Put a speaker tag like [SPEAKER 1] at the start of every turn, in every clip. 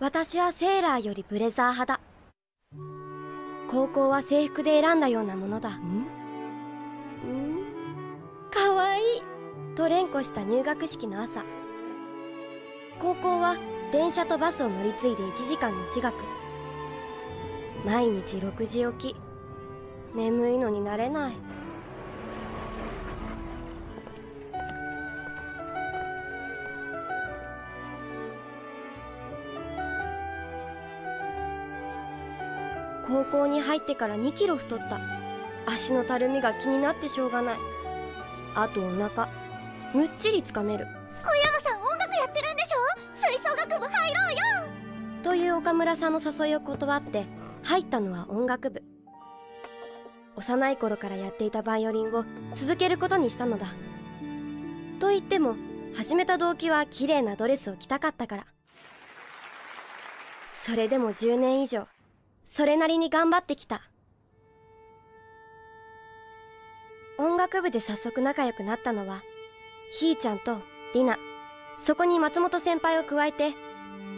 [SPEAKER 1] 私はセーラーよりブレザー派だ。高校は制服で選んだようなものだ。んかわい。いと連呼した入学式の朝。高校は電車とバスを乗り継いで1時間の私学。毎日6時起き。眠いのになれない。校に入ってから2キロ太った。足のたるみが気になってしょうがない。あとお腹。むっちりつかめる。
[SPEAKER 2] 小山さん音楽やってるんでしょ？吹奏楽部入ろうよ！
[SPEAKER 1] という岡村さんの誘いを断って入ったのは音楽部。幼い頃からやっていたバイオリンを続けることにしたのだ。と言っても始めた動機は綺麗なドレスを着たかったから。それでも10年以上それなりに頑張ってきた。音楽部で早速仲良くなったのはひーちゃんとりなそこに松本先輩を加えて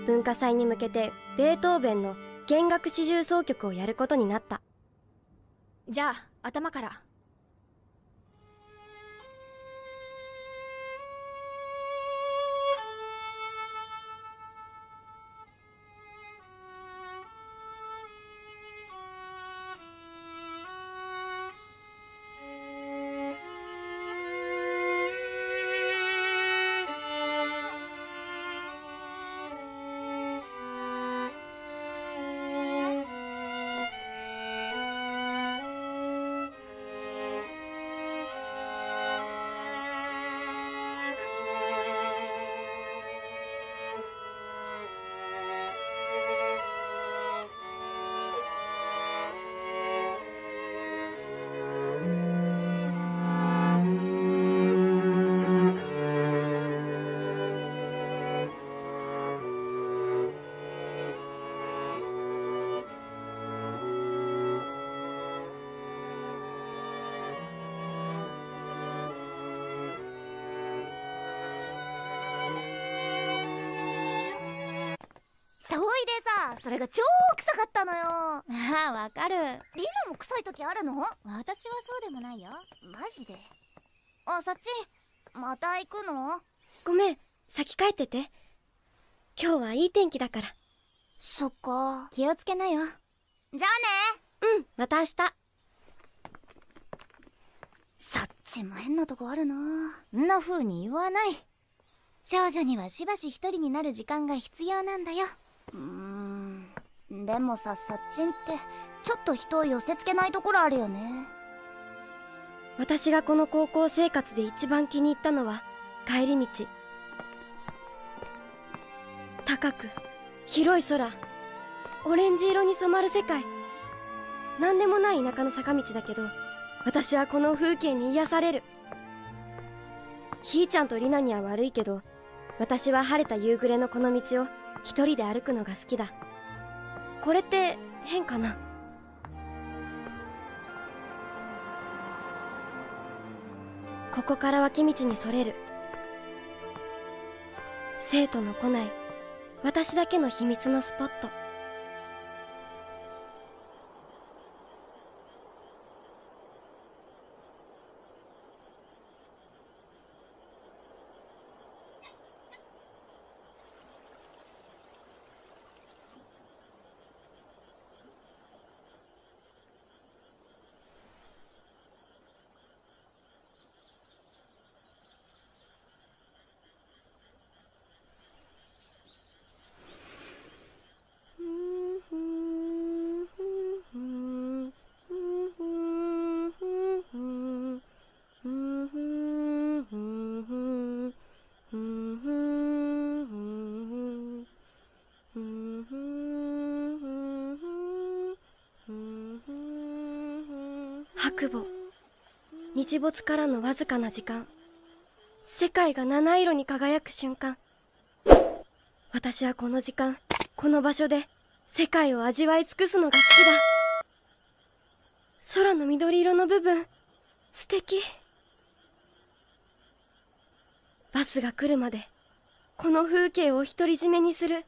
[SPEAKER 1] 文化祭に向けてベートーベンの弦楽四重奏曲をやることになった。
[SPEAKER 2] じゃあ頭から。さそれが超臭かったのよ。
[SPEAKER 3] ああわかる。
[SPEAKER 2] リナも臭い時あるの？マ
[SPEAKER 3] 私はそうでもないよ。
[SPEAKER 2] ジで？あさっちまた行くの？
[SPEAKER 1] ごめん先帰ってて。今日はいい天気だから。
[SPEAKER 2] そっか。
[SPEAKER 3] 気をつけなよ。
[SPEAKER 2] じゃあね。
[SPEAKER 1] うんまた明日。
[SPEAKER 2] さっちも変なとこあるな。
[SPEAKER 3] んな風に言わない。少女にはしばし一人になる時間が必要なんだよ。
[SPEAKER 2] うーんでもささっちんってちょっと人を寄せつけないところあるよね。
[SPEAKER 1] 私がこの高校生活で一番気に入ったのは帰り道。高く広い空。オレンジ色に染まる世界。何でもない田舎の坂道だけど私はこの風景に癒される。ひーちゃんとりなには悪いけど私は晴れた夕暮れのこの道を一人で歩くのが好きだ。これって変かな？ここから脇道にそれる。生徒の来ない。私だけの秘密のスポット。白母。日没からのわずかな時間。世界が七色に輝く瞬間。私はこの時間この場所で世界を味わい尽くすのが好きだ。空の緑色の部分素敵。バスが来るまでこの風景を独り占めにする。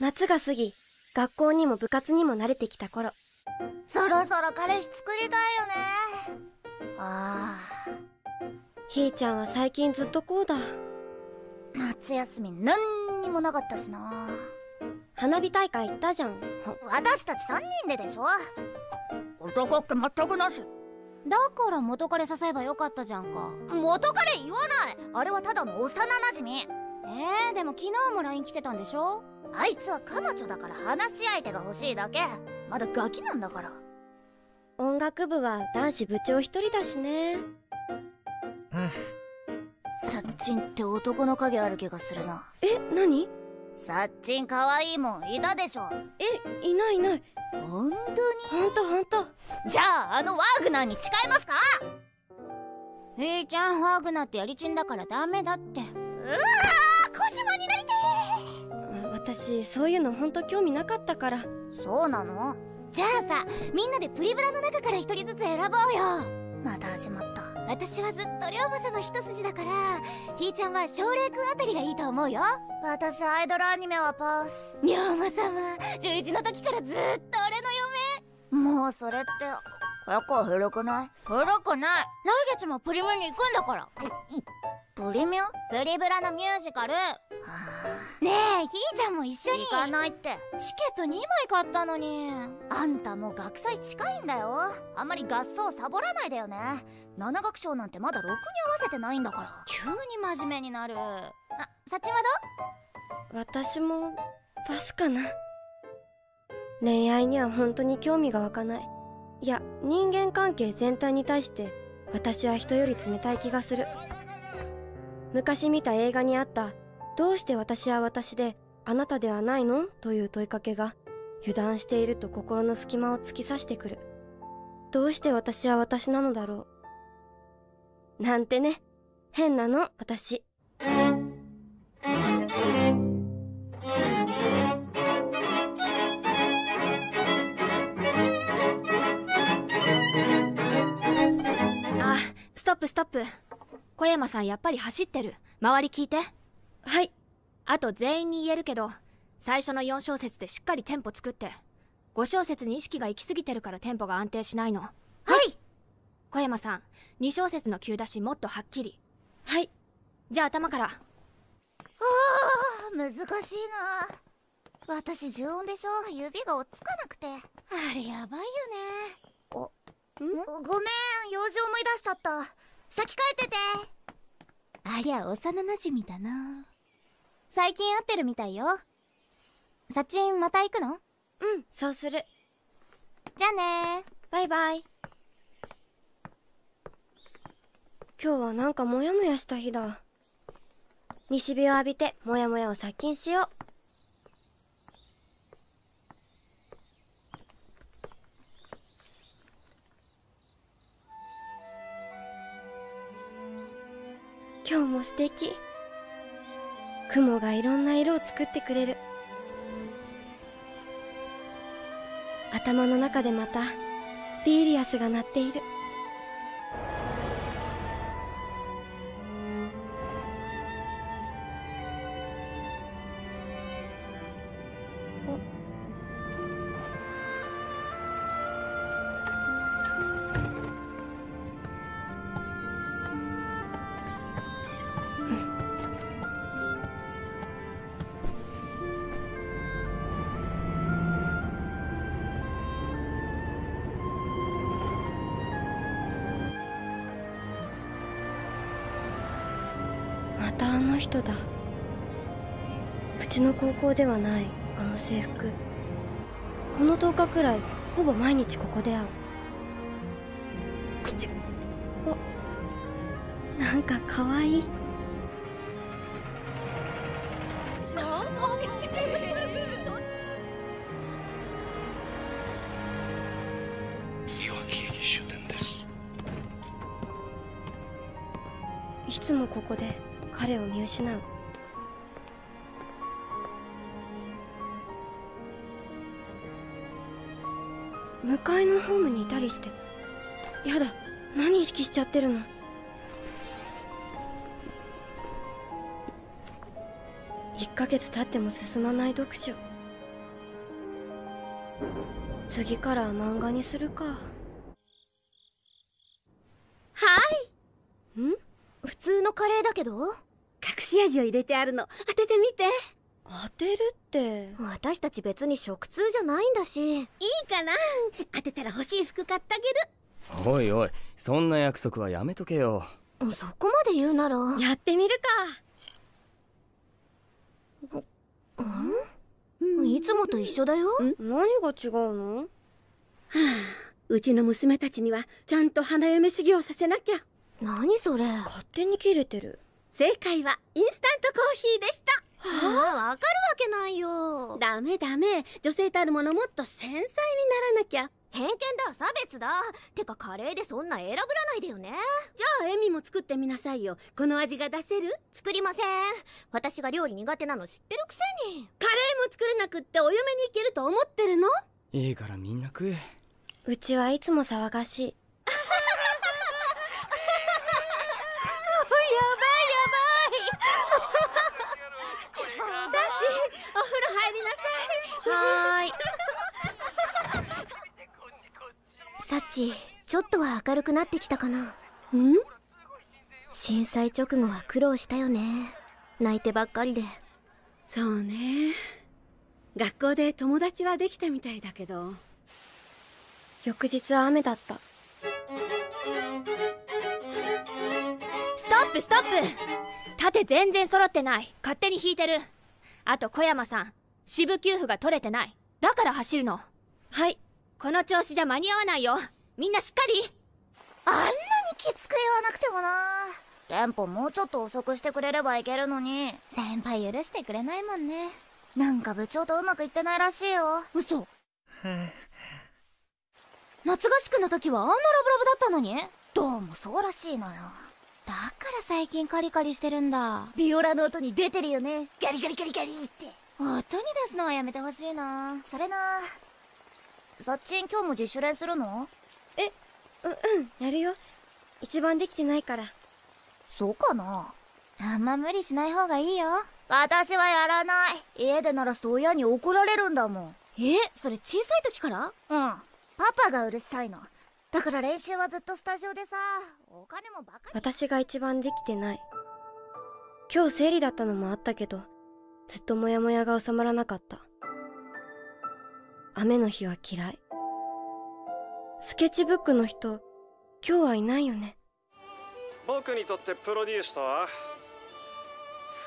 [SPEAKER 1] 夏が過ぎ学校にも部活にも慣れてきた頃。
[SPEAKER 2] そろそろ彼氏作りたいよね。あ
[SPEAKER 1] ひーちゃんは最近ずっとこうだ。
[SPEAKER 2] ー夏休み何にもなかったしな。
[SPEAKER 1] 花火大会行ったじゃん。ほ
[SPEAKER 2] 私たち3人ででしょ。男って全くなし。
[SPEAKER 3] だから元彼誘えばよかったじゃんか。
[SPEAKER 2] 元彼言わない。あれはただの幼なじみ
[SPEAKER 3] えー、でも昨日も LINE 来てたんでしょ？
[SPEAKER 2] あいつは彼女だから話し相手が欲しいだけ。まだガキなんだから。
[SPEAKER 1] 音楽部は男子部長一人だしね。
[SPEAKER 2] サッチンって男の影ある気がするな。
[SPEAKER 1] え何？
[SPEAKER 2] サッチン可愛いもんいたでしょ。
[SPEAKER 1] えいないいない。
[SPEAKER 2] 本当に？
[SPEAKER 1] ほんとほんと
[SPEAKER 2] じゃああのワーグナーに誓いますか？
[SPEAKER 3] ひーちゃんワーグナーってやりちんだからダメだって。
[SPEAKER 2] うわー
[SPEAKER 1] 私そういうのほんと興味なかったから。
[SPEAKER 2] ーそうなの？
[SPEAKER 3] じゃあさみんなでプリブラの中から一人ずつ選ぼうよ。
[SPEAKER 2] また始まった。
[SPEAKER 3] 私はずっと龍馬様一筋だからひーちゃんは奨励くんあたりがいいと思うよ。
[SPEAKER 2] 私アイドルアニメはパス。
[SPEAKER 3] 龍馬様11の時からずっと俺の
[SPEAKER 2] もうそれって結構古くない？
[SPEAKER 3] 嫁古くない。来月もプリムに行くんだから。
[SPEAKER 2] プリミュ？
[SPEAKER 3] プリブラのミュージカル。ね
[SPEAKER 2] あ
[SPEAKER 3] えひーちゃんも一緒に。
[SPEAKER 2] 行かないって。
[SPEAKER 3] チケット2枚買ったのに。
[SPEAKER 2] あんたもう学祭近いんだよ。あんまり合奏サボらないでよね。七楽章なんてまだろくに合わせてないんだから。
[SPEAKER 3] 急に真面目になる。あさっちんは
[SPEAKER 1] 私もパスかな。恋愛には本当に興味が湧かないいや人間関係全体に対して私は人より冷たい気がする。昔見た映画にあった「どうして私は私であなたではないの?」という問いかけが油断していると心の隙間を突き刺してくる。どうして私は私なのだろう？なんてね。変なの私。
[SPEAKER 4] ップストップ。小山さんやっぱり走ってる。周り聞いて。
[SPEAKER 1] はい。
[SPEAKER 4] あと全員に言えるけど最初の4小節でしっかりテンポ作って。5小節に意識が行き過ぎてるからテンポが安定しないの。
[SPEAKER 2] はい。
[SPEAKER 4] 小山さん2小節の急出しもっとはっきり。
[SPEAKER 1] はい。
[SPEAKER 4] じゃあ頭から。
[SPEAKER 2] あー難しいな。私重音でしょ。指が落っつかなくて。
[SPEAKER 3] あれやばいよね。
[SPEAKER 2] ごめん。用事思い出しちゃった先帰ってて。
[SPEAKER 3] ありゃ幼なじみだな。最近会ってるみたいよ。さっちんまた行くの？
[SPEAKER 1] うんそうする。
[SPEAKER 3] じゃあね。
[SPEAKER 1] バイバイ。今日はなんかモヤモヤした日だ。西日を浴びてモヤモヤを殺菌しよう今日も素敵。雲がいろんな色を作ってくれる。頭の中でまたディーリアスが鳴っている。校ではないあの制服。この10日くらいほぼ毎日ここで会う。口おなんかかわい。いいつもここで彼を見失う階のホームにいたりして。やだ何意識しちゃってるの？1ヶ月経っても進まない読書。次から漫画にするか。
[SPEAKER 2] はい。
[SPEAKER 1] ん？
[SPEAKER 2] 普通のカレーだけど？
[SPEAKER 5] 隠し味を入れてあるの。当ててみて。
[SPEAKER 1] 当てるって。
[SPEAKER 2] 私たち別に食通じゃないんだし。
[SPEAKER 5] いいかな。当てたら欲しい服買ってあげる。
[SPEAKER 6] おいおいそんな約束はやめとけよ。
[SPEAKER 2] そこまで言うなら。
[SPEAKER 1] やってみる
[SPEAKER 2] いつもと一緒だよ。
[SPEAKER 1] か何が違うの？
[SPEAKER 5] うちの娘たちにはちゃんと花嫁修行させなきゃ。
[SPEAKER 2] 何それ？あ
[SPEAKER 1] 勝手に切れてる
[SPEAKER 5] 正解はインスタントコーヒーでした。
[SPEAKER 2] あわかるわけないよ。
[SPEAKER 5] ダメダメ。女性たるものもっと繊細にならなきゃ。
[SPEAKER 2] 偏見だ差別だ。てかカレーでそんな選ぶらないでよね。
[SPEAKER 5] じゃあエミも作ってみなさいよ。この味が出せる？
[SPEAKER 2] 作りません。私が料理苦手なの知ってるくせに。
[SPEAKER 5] カレーも作れなくってお嫁に行けると思ってるの？
[SPEAKER 6] いいからみんな食え。
[SPEAKER 1] うちはいつも騒がしい
[SPEAKER 5] お風呂入りなさい
[SPEAKER 2] はーいサチちょっとは明るくなってきたかな。ん？震災直後は苦労したよね。泣いてばっかりで。
[SPEAKER 5] そうね。学校で友達はできたみたいだけど。
[SPEAKER 1] 翌日は雨だった。
[SPEAKER 4] ストップストップ！盾全然揃ってない。勝手に引いてる。あと小山さん支部給付が取れてない。だから走るの。
[SPEAKER 1] はい。
[SPEAKER 4] この調子じゃ間に合わないよみんなしっかり。
[SPEAKER 2] あんなにきつく言わなくてもな。テンポもうちょっと遅くしてくれればいけるのに。先輩許してくれないもんね。なんか部長とうまくいってないらしいよ。嘘。夏合宿の時はあんなラブラブだったのに？どうもそうらしいのよ。
[SPEAKER 3] だから最近カリカリしてるんだ。
[SPEAKER 2] ビオラの音に出てるよね。ガリガリガリガリって。
[SPEAKER 3] 音に出すのはやめてほしいな。
[SPEAKER 2] それな。さっちん今日も自主練するの？
[SPEAKER 1] ううんやるよ。一番できてないから。
[SPEAKER 2] そうかな。
[SPEAKER 3] あんま無理しない方がいいよ。
[SPEAKER 2] 私はやらない。家で鳴らすと親に怒られるんだもん。
[SPEAKER 3] えそれ小さい時から？
[SPEAKER 2] うん。パパがうるさいの。だから練習はずっとスタジオでさ。お金もバカに。
[SPEAKER 1] 私が一番できてない。今日生理だったのもあったけどずっとモヤモヤが収まらなかった。雨の日は嫌いスケッチブックの人今日はいないよね。
[SPEAKER 7] 僕にとってプロデュースとは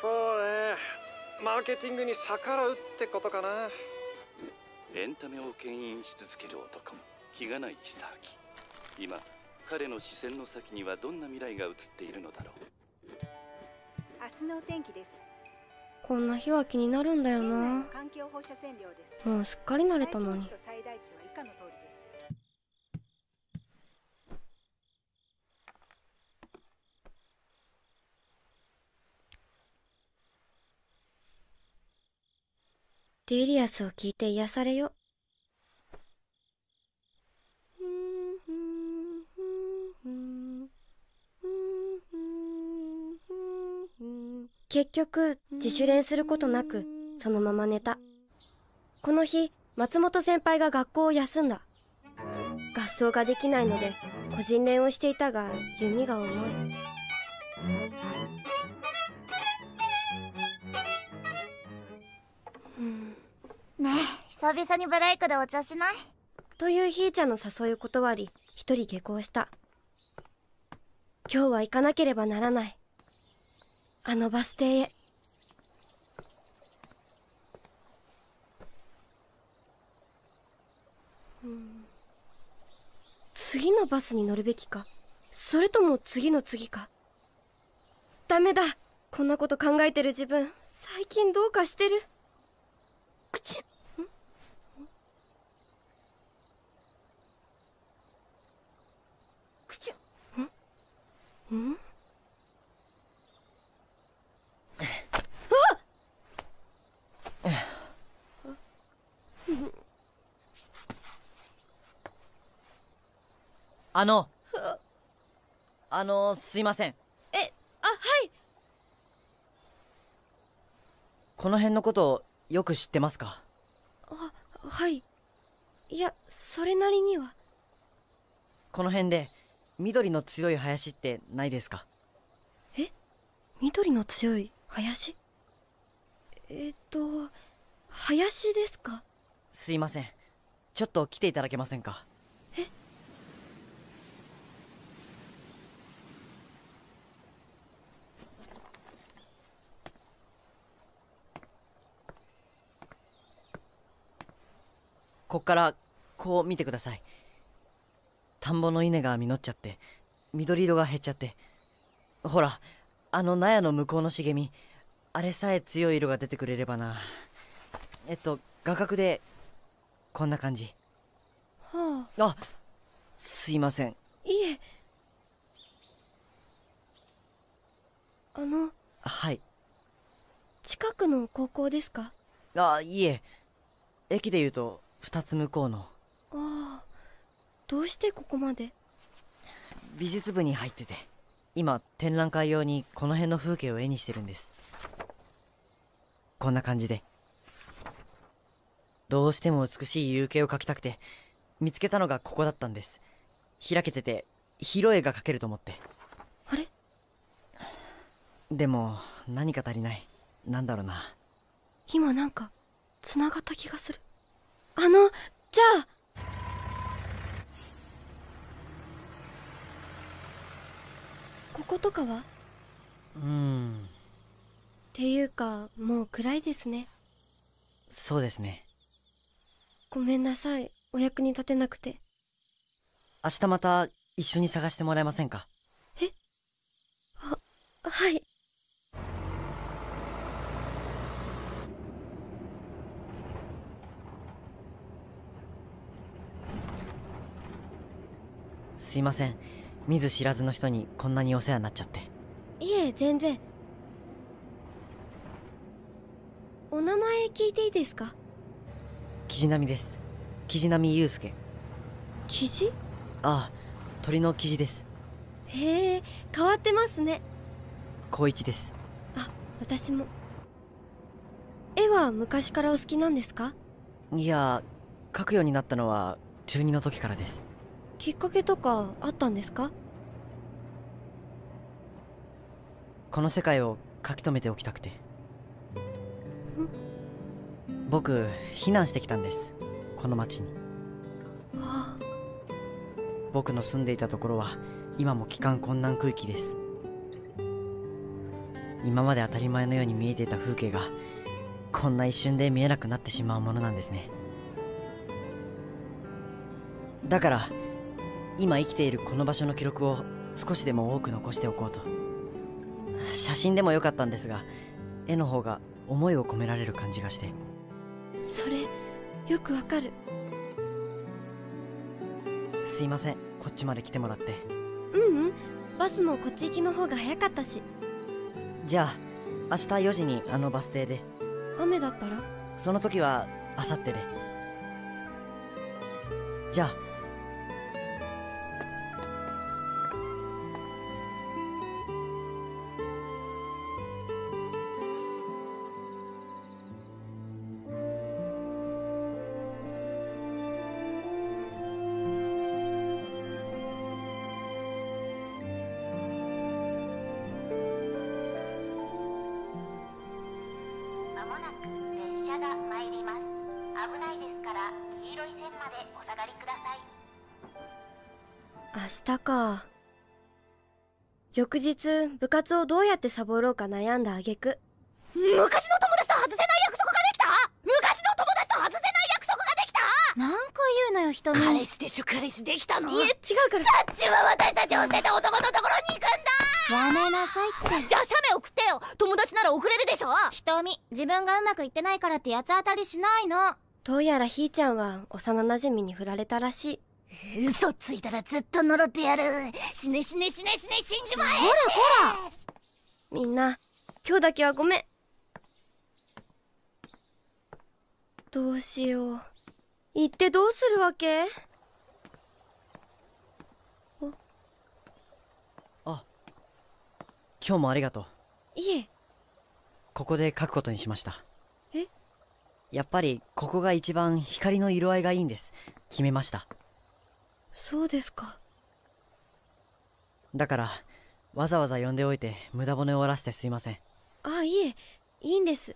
[SPEAKER 7] そうね。マーケティングに逆らうってことかな。
[SPEAKER 8] エンタメを牽引し続ける男気がない久明今彼の視線の先にはどんな未来が映っているのだろう。
[SPEAKER 9] 明日のお天気です。
[SPEAKER 1] こんな日は気になるんだよな。
[SPEAKER 9] 環境放射線量です。
[SPEAKER 1] もうすっかり慣れたのに。
[SPEAKER 9] 最大値は以下の通りです。
[SPEAKER 1] デリアスを聞いて癒されよ。結局自主練することなくそのまま寝た。この日松本先輩が学校を休んだ。合奏ができないので個人練をしていたが弓が重い。
[SPEAKER 2] ねえ久々にブレイクでお茶しない？
[SPEAKER 1] というひーちゃんの誘いを断り一人下校した。今日は行かなければならない。あのバス停へ。うん。次のバスに乗るべきか。それとも次の次か。ダメだ。こんなこと考えてる自分最近どうかしてる。
[SPEAKER 2] 口
[SPEAKER 1] ん
[SPEAKER 10] あのあのすいません。
[SPEAKER 1] あはい。
[SPEAKER 10] この辺のことよく知ってますか？
[SPEAKER 1] はい。いやそれなりには。
[SPEAKER 10] この辺で緑の強い林ってないですか？
[SPEAKER 1] 緑の強い林？えっと林ですか？
[SPEAKER 10] すいません。ちょっと来ていただけませんか？こっからこう見てください田んぼの稲が実っちゃって緑色が減っちゃって。ほらあの納屋の向こうの茂みあれさえ強い色が出てくれればな。えっと画角でこんな感じ。
[SPEAKER 1] はあ。
[SPEAKER 10] あすいません。
[SPEAKER 1] いえ。あの
[SPEAKER 10] はい。
[SPEAKER 1] 近くの高校ですか？
[SPEAKER 10] あいえ。駅で言うと2つ向こうの。
[SPEAKER 1] ああどうしてここまで？
[SPEAKER 10] 美術部に入ってて。今展覧会用にこの辺の風景を絵にしてるんです。こんな感じで。どうしても美しい夕景を描きたくて見つけたのがここだったんです。開けてて広い絵が描けると思って。
[SPEAKER 1] あれ？
[SPEAKER 10] でも何か足りない。なんだろうな。
[SPEAKER 1] 今なんか繋がった気がする。あのじゃあこことかは？っ
[SPEAKER 10] うーん
[SPEAKER 1] ていうかもう暗いですね。
[SPEAKER 10] そうですね。
[SPEAKER 1] ごめんなさい。お役に立てなくて。
[SPEAKER 10] 明日また一緒に探してもらえませんか？
[SPEAKER 1] はい。
[SPEAKER 10] すいません見ず知らずの人にこんなにお世話になっちゃって。
[SPEAKER 1] いえ全然。お名前聞いていいですか？
[SPEAKER 10] キジナミです。キジナミユウスケ。
[SPEAKER 1] 記事
[SPEAKER 10] ああ鳥のキジです。
[SPEAKER 1] へえ変わってますね。
[SPEAKER 10] 高一です。
[SPEAKER 1] あ私も。絵は昔からお好きなんですか？
[SPEAKER 10] いや描くようになったのは中二の時からです
[SPEAKER 1] きっかけとかあったんですか？
[SPEAKER 10] この世界を書き留めておきたくて。僕避難してきたんです。この町に。
[SPEAKER 1] あ。
[SPEAKER 10] 僕の住んでいたところは今も帰還困難区域です。今まで当たり前のように見えていた風景がこんな一瞬で見えなくなってしまうものなんですね。だから今生きているこの場所の記録を少しでも多く残しておこうと。写真でもよかったんですが絵の方が思いを込められる感じがして。
[SPEAKER 1] それよくわかる。
[SPEAKER 10] すいません。こっちまで来てもらって。
[SPEAKER 1] うんうん。バスもこっち行きの方が早かったし。
[SPEAKER 10] じゃあ明日4時にあのバス停で。
[SPEAKER 1] 雨だったら？
[SPEAKER 10] その時は明後日で。じゃあ
[SPEAKER 11] までお下がりください。
[SPEAKER 1] 明日か。翌日部活をどうやってサボろうか悩んだ挙句
[SPEAKER 2] 昔の友達と外せない約束ができた？昔の友達と外せない約束ができた？
[SPEAKER 3] なんか言うのよ瞳
[SPEAKER 2] 彼氏でしょ彼氏できたの？
[SPEAKER 1] いえ違うから。
[SPEAKER 2] サッチは私たちを捨てて男のところに行くんだ！
[SPEAKER 3] やめなさいって。
[SPEAKER 2] じゃあ写メ送ってよ。友達なら送れるでしょ？
[SPEAKER 3] 瞳自分がうまくいってないからって八つ当たりしないの
[SPEAKER 1] どうやらひーちゃんは幼馴染に振られたらしい。
[SPEAKER 2] 嘘ついたらずっと呪ってやる。死ね死ね死ね死ね死んじまえ。
[SPEAKER 3] ほらほら。
[SPEAKER 1] みんな今日だけはごめん。どうしよう。行ってどうするわけ？
[SPEAKER 10] 今日もありがとう。
[SPEAKER 1] いえ。
[SPEAKER 10] ここで書くことにしました。
[SPEAKER 1] え
[SPEAKER 10] やっぱりここが一番光の色合いがいいんです。決めました。
[SPEAKER 1] そうですか。
[SPEAKER 10] だからわざわざ呼んでおいて無駄骨を折らせてすいません。
[SPEAKER 1] あいえいいんです。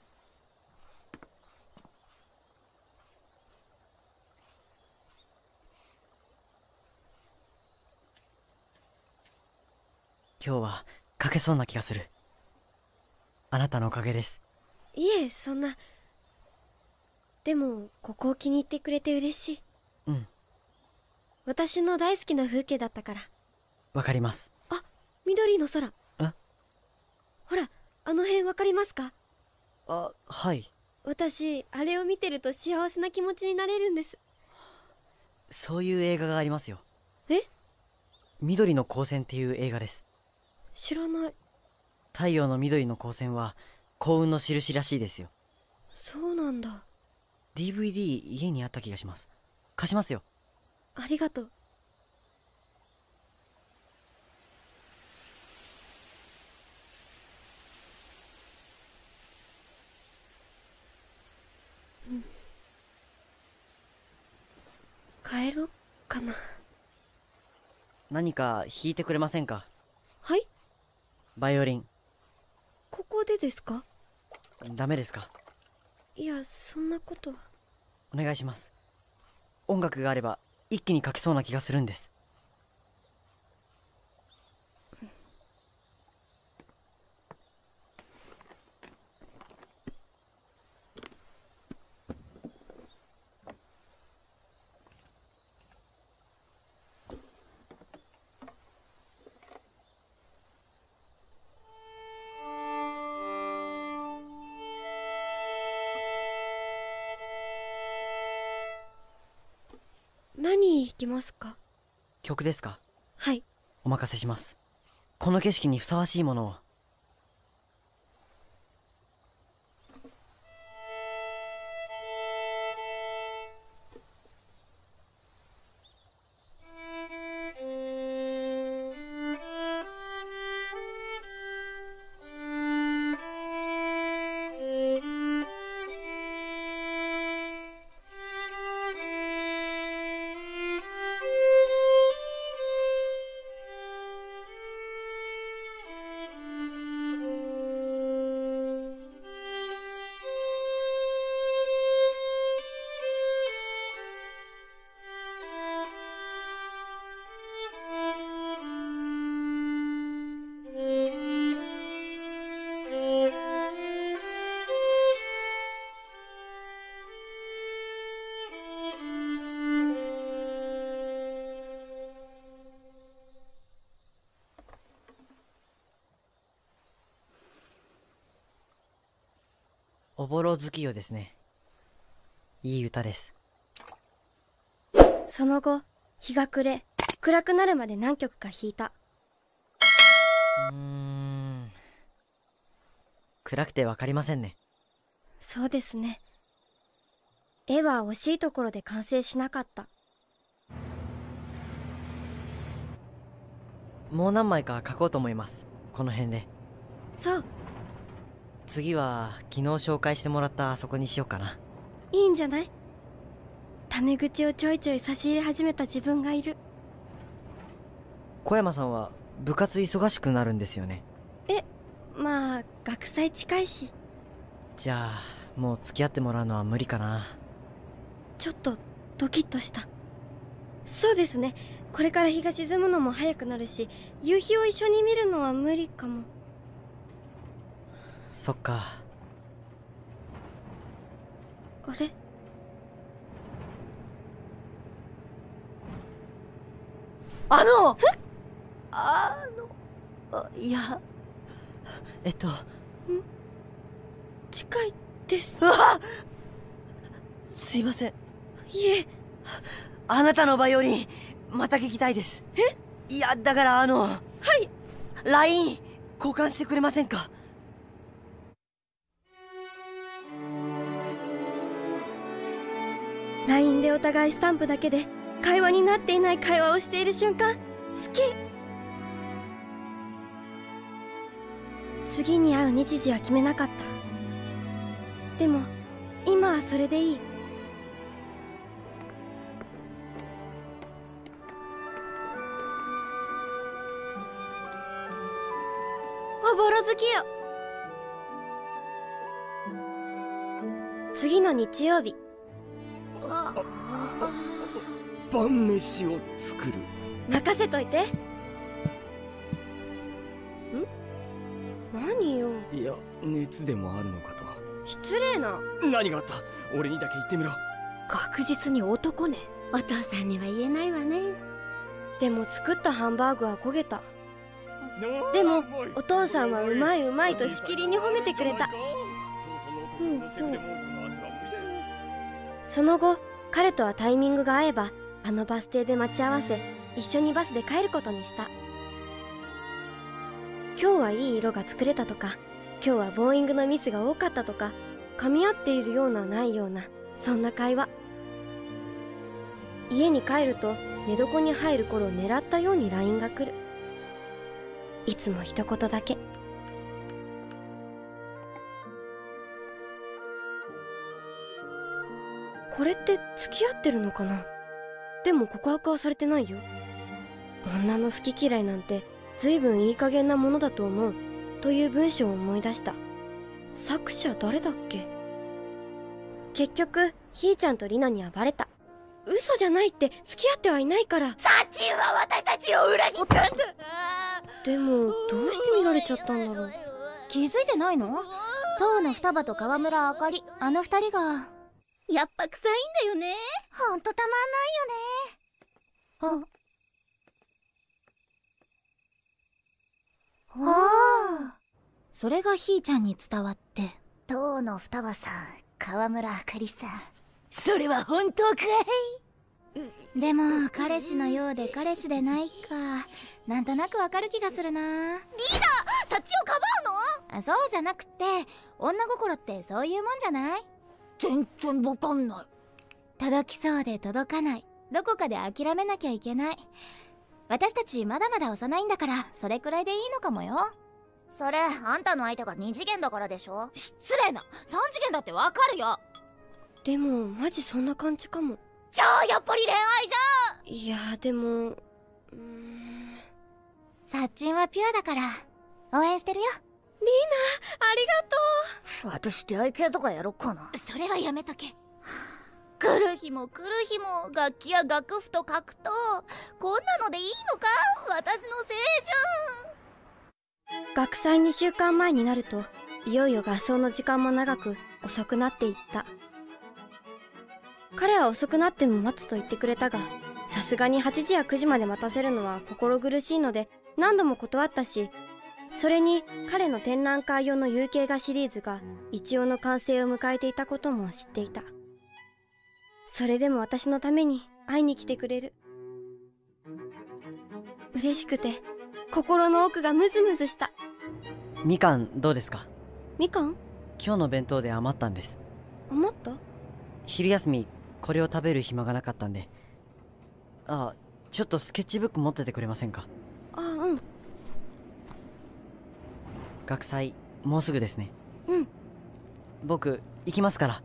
[SPEAKER 10] 今日は書けそうな気がする。あなたのおかげです。
[SPEAKER 1] いえそんなでもここを気に入ってくれて嬉しい。
[SPEAKER 10] うん。
[SPEAKER 1] 私の大好きな風景だったから。
[SPEAKER 10] わかります。
[SPEAKER 1] 緑の空。
[SPEAKER 10] え？
[SPEAKER 1] ほらあの辺わかりますか？
[SPEAKER 10] あはい。
[SPEAKER 1] 私あれを見てると幸せな気持ちになれるんです。
[SPEAKER 10] そういう映画がありますよ。
[SPEAKER 1] え？
[SPEAKER 10] 緑の光線っていう映画です。
[SPEAKER 1] 知らない。
[SPEAKER 10] 太陽の緑の光線は幸運の印らしいですよ。
[SPEAKER 1] そうなんだ
[SPEAKER 10] DVD 家にあった気がします。貸しますよ。
[SPEAKER 1] ありがとう。うん。帰ろっかな。
[SPEAKER 10] 何か弾いてくれませんか？
[SPEAKER 1] はい。
[SPEAKER 10] バイオリン。
[SPEAKER 1] ここでですか？
[SPEAKER 10] ダメですか？
[SPEAKER 1] いやそんなことは
[SPEAKER 10] お願いします。音楽があれば一気に書けそうな気がするんです。
[SPEAKER 1] 何弾きますか？
[SPEAKER 10] 曲ですか？
[SPEAKER 1] はい。
[SPEAKER 10] お任せします。この景色にふさわしいものをおぼろ月夜ですねいい歌です。
[SPEAKER 1] その後日が暮れ暗くなるまで何曲か弾いた。
[SPEAKER 10] うーん。暗くてわかりませんね。
[SPEAKER 1] そうですね。絵は惜しいところで完成しなかった。
[SPEAKER 10] もう何枚か書こうと思います。この辺で。
[SPEAKER 1] そう
[SPEAKER 10] 次は昨日紹介してもらったあそこにしようかな。い
[SPEAKER 1] いんじゃない？タメ口をちょいちょい差し入れ始めた自分がいる。
[SPEAKER 10] 小山さんは部活忙しくなるんですよね。
[SPEAKER 1] まあ学祭近いし。
[SPEAKER 10] じゃあもう付き合ってもらうのは無理かな。
[SPEAKER 1] ちょっとドキッとした。そうですね。これから日が沈むのも早くなるし夕日を一緒に見るのは無理かも
[SPEAKER 10] そっか。
[SPEAKER 1] あれ？
[SPEAKER 10] あの！あの！あいや。えっと。
[SPEAKER 1] 近いです。
[SPEAKER 10] うわ！すいません。
[SPEAKER 1] いえ。
[SPEAKER 10] あなたのバイオリンまた聞きたいです。
[SPEAKER 1] え？
[SPEAKER 10] いやだからあの
[SPEAKER 1] はい。
[SPEAKER 10] LINE 交換してくれませんか？
[SPEAKER 1] LINE でお互いスタンプだけで会話になっていない会話をしている瞬間好き。次に会う日時は決めなかった。でも今はそれでいい。おぼろ好きよ。次の日曜日。
[SPEAKER 6] 晩飯を作る。
[SPEAKER 1] 任せといて。ん？何よ。
[SPEAKER 6] いや熱でもあるのかと。
[SPEAKER 1] 失礼な。
[SPEAKER 6] 何があった？俺にだけ言ってみろ。
[SPEAKER 5] 確実に男ね。お父さんには言えないわね。
[SPEAKER 1] でも作ったハンバーグは焦げた。でもお父さんはうまいうまいとしきりに褒めてくれた。うんうん。その後彼とはタイミングが合えばあのバス停で待ち合わせ一緒にバスで帰ることにした。今日はいい色が作れたとか今日はボーイングのミスが多かったとか噛み合っているようなないようなそんな会話。家に帰ると寝床に入る頃狙ったように LINE が来る。いつも一言だけ。これって付き合ってるのかな？でも告白はされてないよ。女の好き嫌いなんて随分いい加減なものだと思う。という文章を思い出した。作者誰だっけ？結局ひーちゃんとリナにはバレた。嘘じゃないって付き合ってはいないから。
[SPEAKER 2] サチンは私たちを裏切ったんだ
[SPEAKER 1] でもどうして見られちゃったんだろう。
[SPEAKER 3] 気づいてないの？当の双葉と川村あかりあの二人が。
[SPEAKER 5] やっぱ臭いんだよね。
[SPEAKER 2] ほんとたまんないよね
[SPEAKER 3] あ。あそれがひーちゃんに伝わって。
[SPEAKER 2] 当の双葉さん川村あかりさん。
[SPEAKER 3] それは本当かい？でも彼氏のようで彼氏でないかなんとなくわかる気がするなリーダー
[SPEAKER 2] サチをかばう
[SPEAKER 3] あそうじゃなくて女心ってそういうもんじゃない
[SPEAKER 2] 全然わかんない
[SPEAKER 3] 届きそうで届かないどこかで諦めなきゃいけない。私たちまだまだ幼いんだからそれくらいでいいのかもよ。
[SPEAKER 2] それあんたの相手が2次元だからでしょ？
[SPEAKER 3] 失礼な3次元だってわかるよ。
[SPEAKER 1] でもマジそんな感じかも。
[SPEAKER 2] じゃあやっぱり恋愛
[SPEAKER 1] いやでも
[SPEAKER 3] サッチンはピュアだから応援してるよ。
[SPEAKER 1] リーナありが
[SPEAKER 2] とう。私出会い系とかやろっかな。
[SPEAKER 3] それはやめとけ
[SPEAKER 2] 来る日も来る日も楽器や楽譜と格闘こんなのでいいのか私の青春。
[SPEAKER 1] 学祭2週間前になるといよいよ合奏の時間も長く遅くなっていった。彼は遅くなっても待つと言ってくれたがさすがに8時や9時まで待たせるのは心苦しいので何度も断ったしそれに彼の展覧会用の有形画シリーズが一応の完成を迎えていたことも知っていた。それでも私のために会いに来てくれる。嬉しくて心の奥がムズムズした。
[SPEAKER 10] みかんどうですか？
[SPEAKER 1] みかん？
[SPEAKER 10] 今日の弁当で余ったんです。
[SPEAKER 1] 余った？
[SPEAKER 10] 昼休みこれを食べる暇がなかったんで。あちょっとスケッチブック持っててくれませんか？
[SPEAKER 1] あうん。
[SPEAKER 10] 学祭もうすぐですね。
[SPEAKER 1] うん。
[SPEAKER 10] 僕行きますから。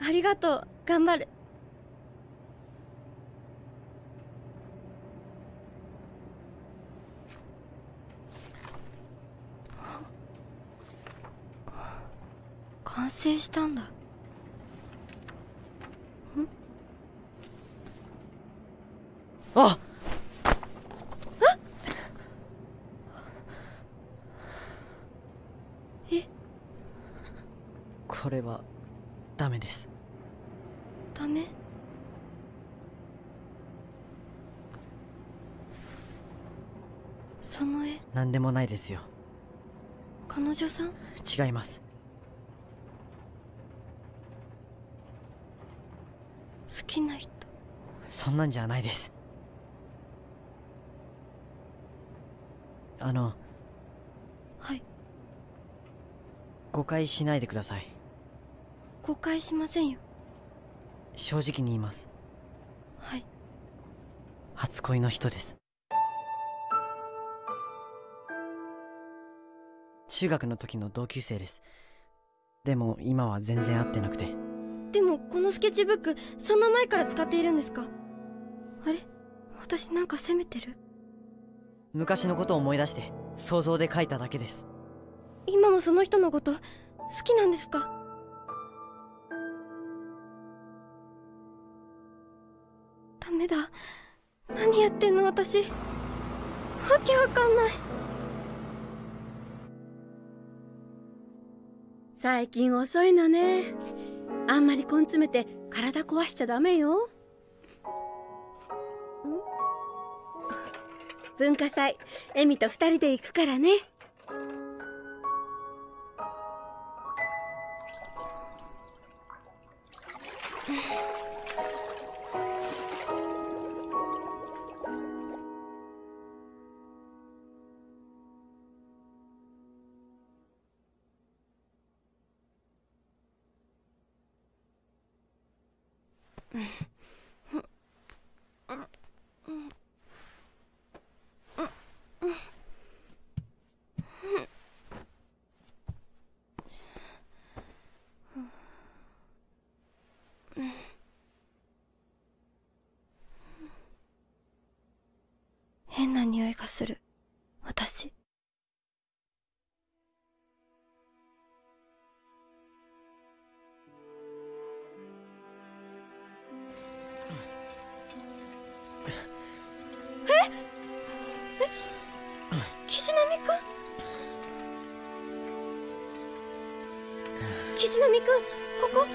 [SPEAKER 1] ありがとう。頑張る完成したんだ。
[SPEAKER 10] あ
[SPEAKER 1] え？
[SPEAKER 10] これはダメです。
[SPEAKER 1] ダメ？その絵？
[SPEAKER 10] 何でもないですよ。
[SPEAKER 1] 彼女さん？
[SPEAKER 10] 違います
[SPEAKER 1] きな人。
[SPEAKER 10] そんなんじゃないです。あの
[SPEAKER 1] はい。
[SPEAKER 10] 誤解しないでください。
[SPEAKER 1] 誤解しませんよ。
[SPEAKER 10] 正直に言います。
[SPEAKER 1] はい。
[SPEAKER 10] 初恋の人です。中学の時の同級生です。でも今は全然会ってなくて
[SPEAKER 1] でもこのスケッチブックその前から使っているんですか？あれ？私なんか責めてる？
[SPEAKER 10] 昔のことを思い出して想像で書いただけです。
[SPEAKER 1] 今もその人のこと好きなんですか？ダメだ。何やってんの私？わけわかんない。
[SPEAKER 5] 最近遅いのねあんまり根詰めて体壊しちゃダメよ。文化祭エミと二人で行くからね。
[SPEAKER 1] 岸波くん岸波くんこ？こわ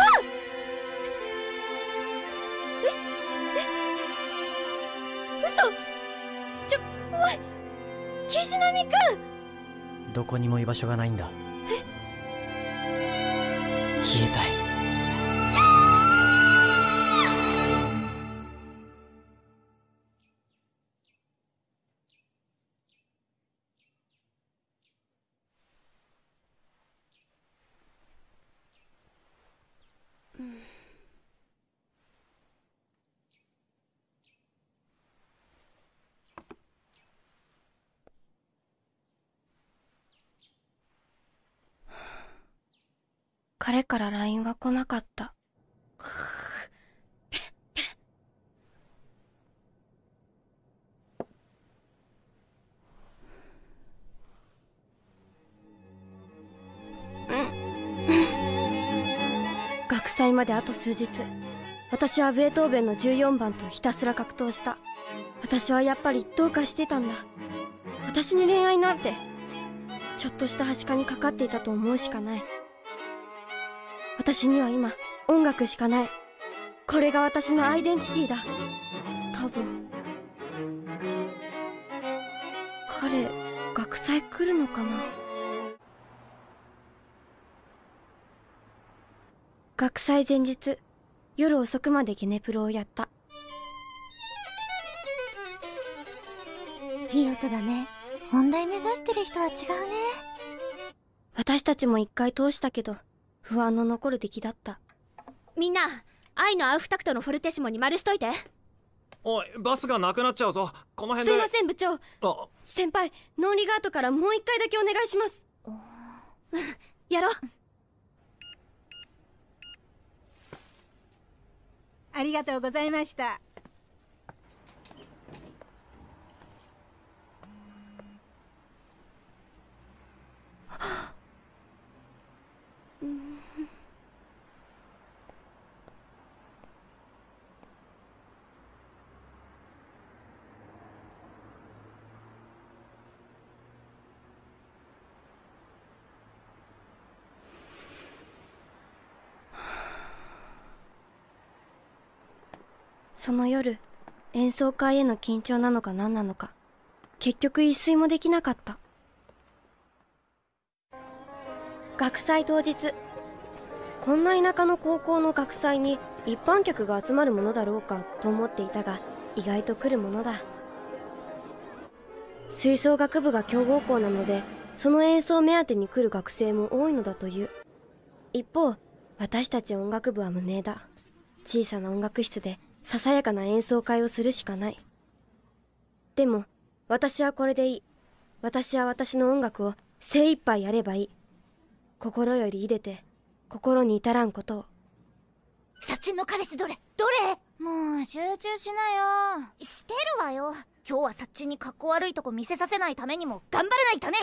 [SPEAKER 1] あえ？え？嘘！ちょ怖い！岸波くん
[SPEAKER 10] どこにも居場所がないんだ。消えたい
[SPEAKER 1] 彼から LINE は来なかった。学祭まであと数日私はベートーベンの14番とひたすら格闘した私はやっぱりどうかしてたん。だ私に恋愛なん。てちょっとしたはしかにかかっていたと思うしかない私には今音楽しかない。これが私のアイデンティティだ。多分。彼学祭来るのかな？学祭前日夜遅くまでゲネプロをやった。
[SPEAKER 3] いい音だね。本題目指してる人は違うね。
[SPEAKER 1] 私たちも一回通したけど不安の残る出来だった。
[SPEAKER 4] みんな愛のアウフタクトのフォルテシモに丸しといて。
[SPEAKER 7] おいバスがなくなっちゃうぞ。この
[SPEAKER 1] す
[SPEAKER 7] 辺で。
[SPEAKER 1] いません部長。
[SPEAKER 7] あ。
[SPEAKER 1] 先輩ノーリガートからもう一回だけお願いします。やろう。
[SPEAKER 9] ありがとうございました
[SPEAKER 1] その夜演奏会への緊張なのか何なのか結局一睡もできなかった。学祭当日。こんな田舎の高校の学祭に一般客が集まるものだろうかと思っていたが意外と来るものだ。吹奏楽部が強豪校なのでその演奏目当てに来る学生も多いのだという。一方私たち音楽部は無名だ。小さな音楽室でささやかな演奏会をするしかない。でも私はこれでいい。私は私の音楽を精一杯やればいい。心よりいでて心に至らんことを。
[SPEAKER 2] サッチンの彼氏どれ？どれ？
[SPEAKER 3] もう集中しなよ。
[SPEAKER 2] してるわよ。今日はサッチンに格好悪いとこ見せさせないためにも頑張らないとね。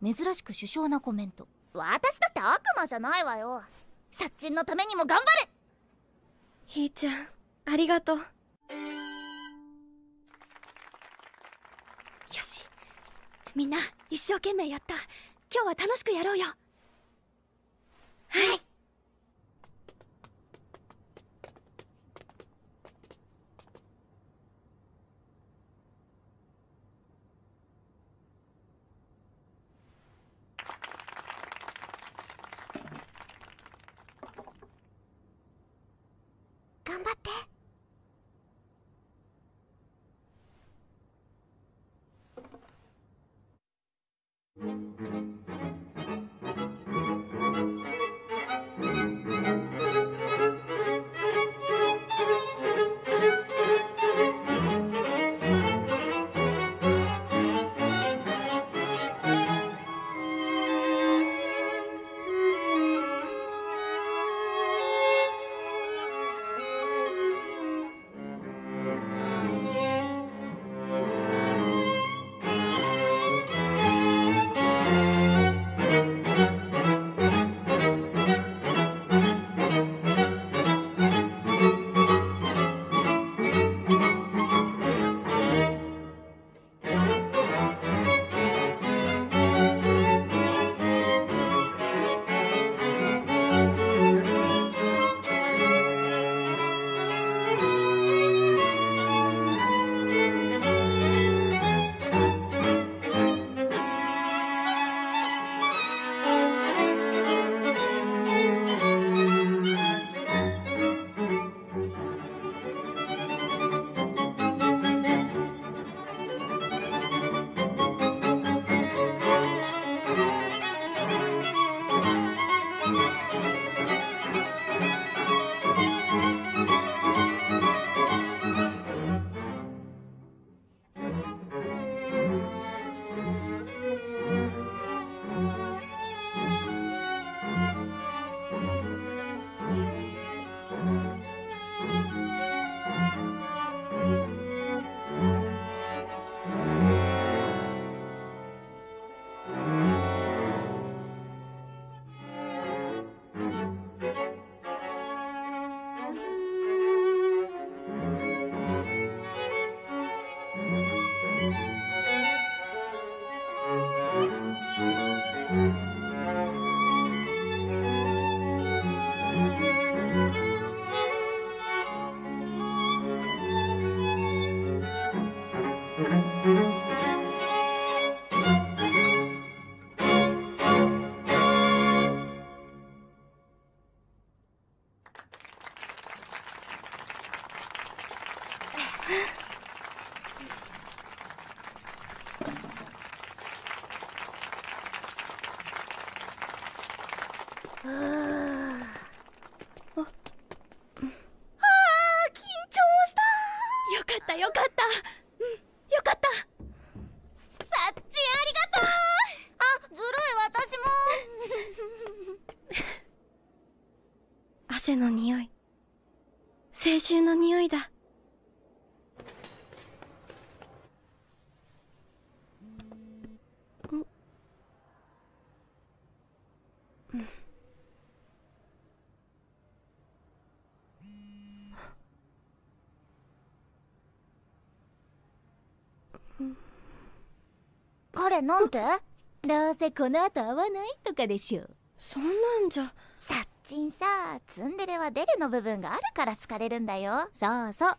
[SPEAKER 3] 珍しく首相なコメント。
[SPEAKER 2] 私だって悪魔じゃないわよ。サッチンのためにも頑張る。
[SPEAKER 1] ひーちゃんありがとう。よ
[SPEAKER 4] しみんな一生懸命やった。今日は楽しくやろうよ
[SPEAKER 2] はい。彼なんて？
[SPEAKER 3] どうせこの後会わないとかでしょ。
[SPEAKER 1] そんなんじゃ。
[SPEAKER 2] さっちんさツンデレはデレの部分があるから好かれるんだよ。
[SPEAKER 3] そうそう。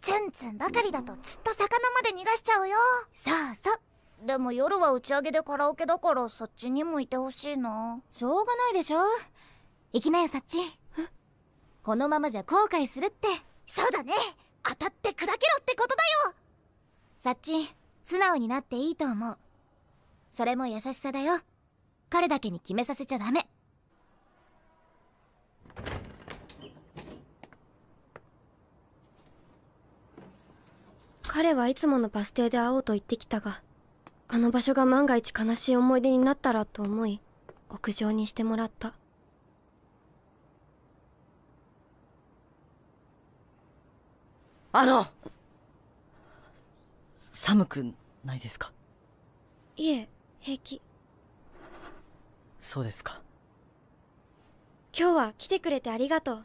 [SPEAKER 2] ツンツンばかりだとずっと魚まで逃がしちゃうよ。
[SPEAKER 3] そうそう。
[SPEAKER 2] でも夜は打ち上げでカラオケだからそっちにもいてほしいな。
[SPEAKER 3] しょうがないでしょ。行きなよサッチ。このままじゃ後悔するって。
[SPEAKER 2] そうだね。当たって砕けろってことだよ。
[SPEAKER 3] サッチ素直になっていいと思うそれも優しさだよ。彼だけに決めさせちゃダメ。
[SPEAKER 1] 彼はいつものバス停で会おうと言ってきたがあの場所が万が一悲しい思い出になったらと思い屋上にしてもらった。
[SPEAKER 10] あの寒くないですか？
[SPEAKER 1] いえ平気。
[SPEAKER 10] そうですか。
[SPEAKER 12] 今日は来てくれてありがとう。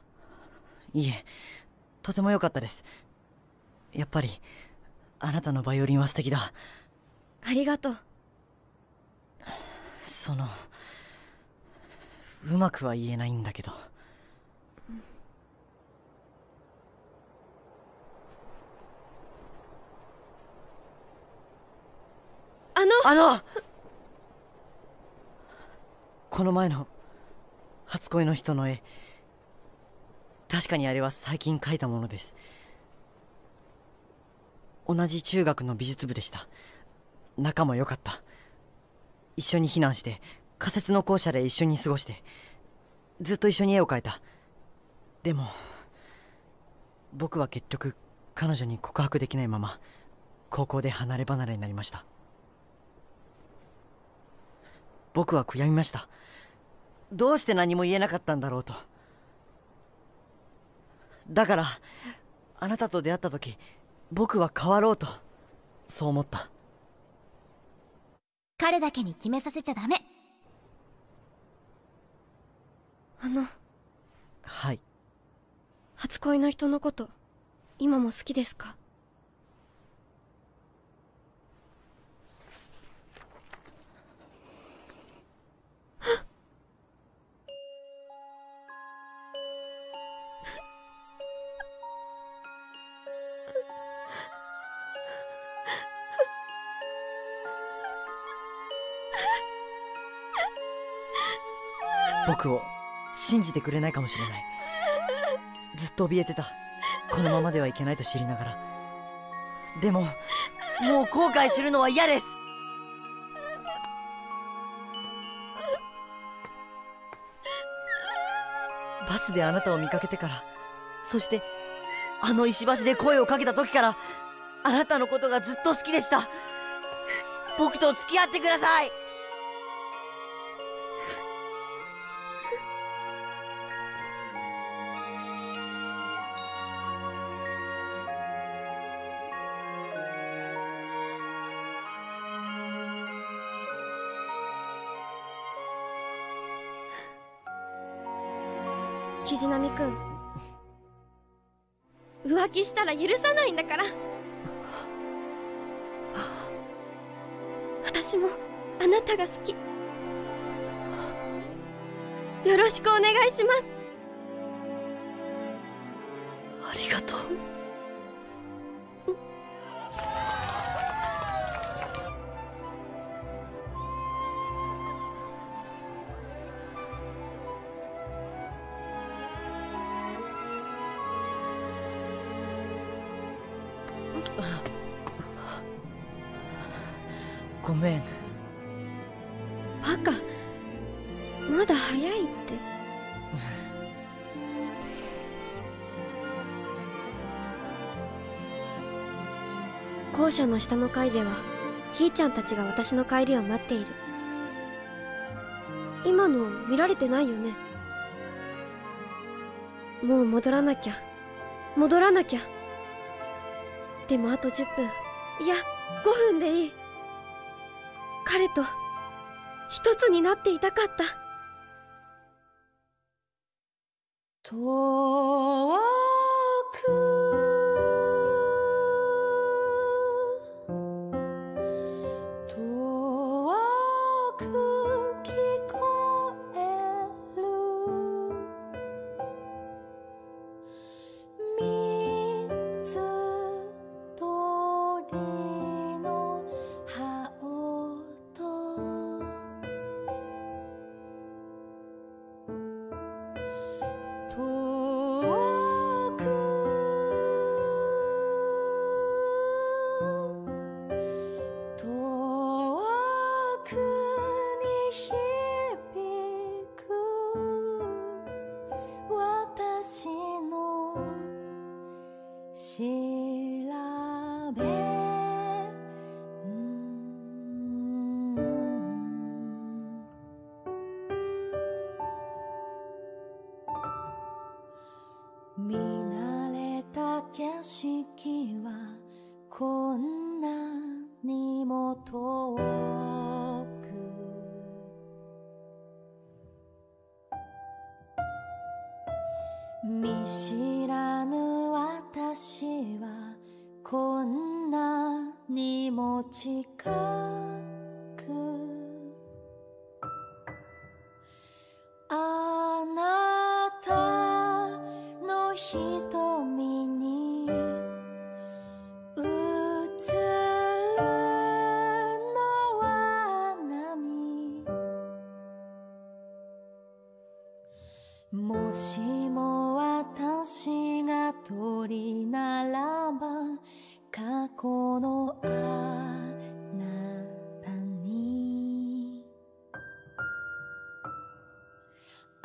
[SPEAKER 10] いいえとても良かったです。やっぱりあなたのバイオリンは素敵だ。
[SPEAKER 12] ありがとう。
[SPEAKER 10] そのうまくは言えないんだけど。
[SPEAKER 12] あの。
[SPEAKER 10] あのこの前の初恋の人の絵確かにあれは最近描いたものです。同じ中学の美術部でした。仲も良かった。一緒に避難して仮設の校舎で一緒に過ごしてずっと一緒に絵を描いた。でも僕は結局彼女に告白できないまま高校で離れ離れになりました。僕は悔やみました。どうして何も言えなかったんだろうと。だからあなたと出会った時僕は変わろうとそう思った。
[SPEAKER 3] 彼だけに決めさせちゃダメ。
[SPEAKER 12] あの。
[SPEAKER 10] はい。
[SPEAKER 12] 初恋の人のこと今も好きですか？
[SPEAKER 10] を信じてくれないかもしれない。ずっと怯えてた。このままではいけないと知りながら。でももう後悔するのは嫌です。バスであなたを見かけてからそしてあの石橋で声をかけた時からあなたのことがずっと好きでした。僕と付き合ってください。
[SPEAKER 12] 藤波くん。浮気したら許さないんだから。私もあなたが好き。よろしくお願いします。
[SPEAKER 10] ありがとう。
[SPEAKER 12] 校舎の下の階ではひーちゃんたちが私の帰りを待っている。今の見られてないよね？もう戻らなきゃ。戻らなきゃ。でもあと10分。いや5分でいい。彼と一つになっていたかった。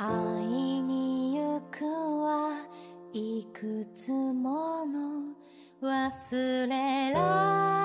[SPEAKER 12] 会いに行くはいくつもの忘れられ